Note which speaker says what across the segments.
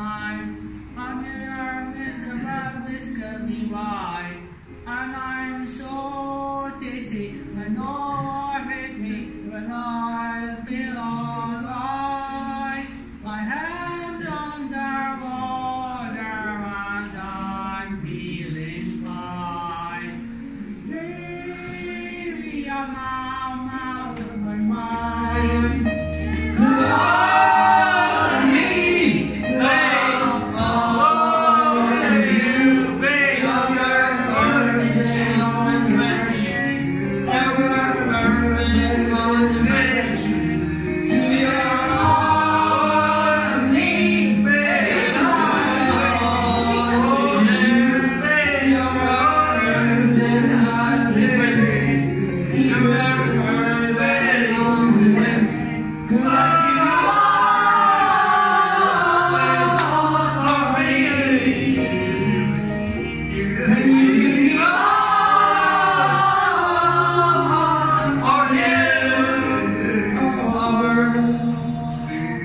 Speaker 1: night. My hair is about this could wide. And I'm so dizzy when all hit me when I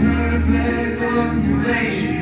Speaker 2: perfect formulation